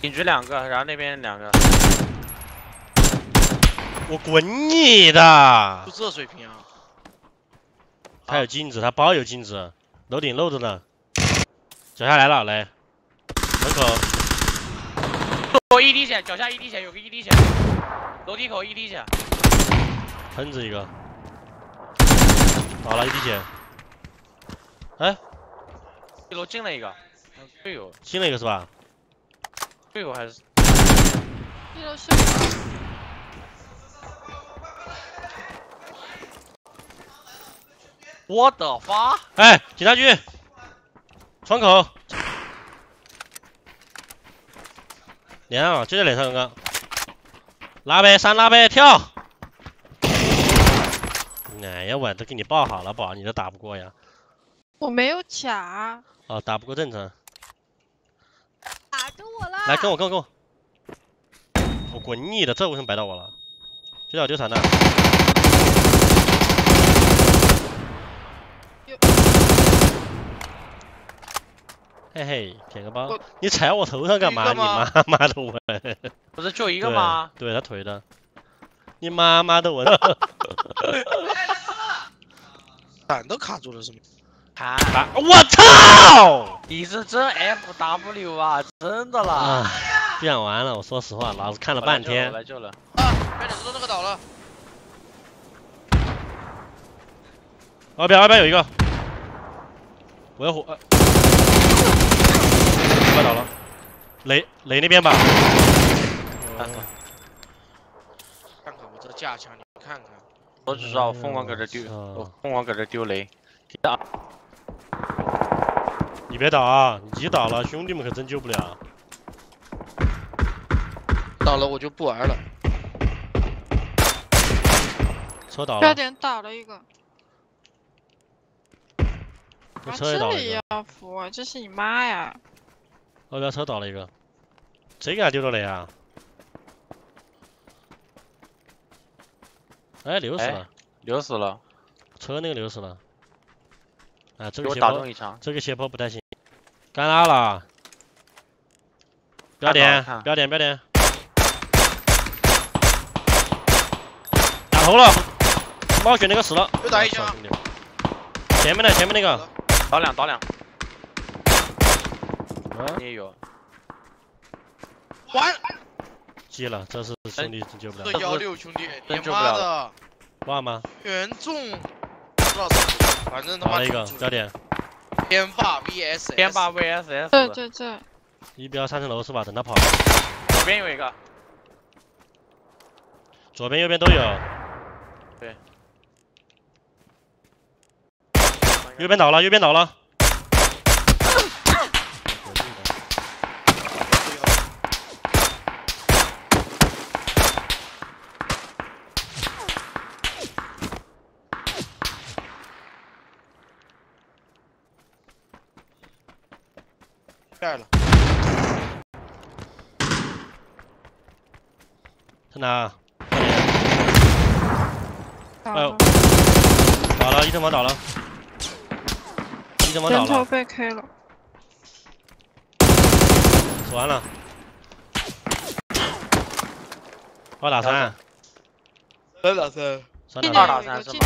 顶局两个，然后那边两个。我滚你的！就这水平啊！他有镜子，他包有镜子，楼顶漏着呢。脚下来了，来门口。我一滴血，脚下一滴血，有个一滴血。楼梯口一滴血。喷子一个，倒了一滴血。哎，一楼进了一个，队友进了一个是吧？队友还是？一楼是。我的发！哎，警察局，窗口。脸上啊，就在脸上刚刚。拉呗，三拉呗，跳！哎呀，我都给你报好了，宝，你都打不过呀？我没有卡。哦，打不过正常。来，跟我，跟我，跟我！我滚你的，这为什么白到我了？这叫丢闪弹。嘿嘿，舔个包。你踩我头上干嘛？你妈妈的吻！不是就一个吗？对他腿的。你妈妈的吻！伞都卡住了是吗？卡！我操！你是真 F W 啊？真的啦！不想玩了，我说实话，老子看了半天。来救了！啊！快点，石头那个倒了。二边二边有一个，我要火。快倒了，雷雷那边吧。看看我这架枪，你看看。我只知道疯狂搁这丢，我疯狂搁这丢雷。打！你别打啊！你打了，兄弟们可真救不了。倒了我就不玩了。车倒了。标点倒了一个。我车也倒了一个。要服，这是你妈呀！二标车倒了一个，谁给他丢的雷啊？哎，流死了，流死了，车那个流死了。啊，这个斜坡，这个斜坡不太行。干拉了，标点，标点，标点。打头了，冒血那个死了。又打一枪。前面的，前面那个。倒两，倒两。你也有，完，记了，这是兄弟救不了。这幺六兄弟，你妈的，挂吗？全中，不知道，反正他妈一个焦点。天霸 VS，天霸 VS，对对对。一标三层楼是吧？等他跑。左边有一个，左边右边都有。对。右边倒了，右边倒了。盖了，在哪？哎呦，倒了，一层房倒了，一层房倒了。人头被 K 了，死完了。二打三，三打三，三打二打三是吗？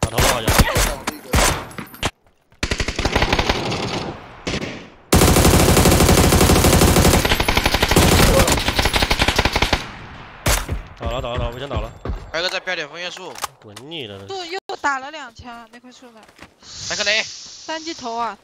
打头了好像。倒了倒了倒了，我先倒了。还有个在标点枫叶树。滚你的！树又打了两枪，那棵树呢？来个雷。三级头啊！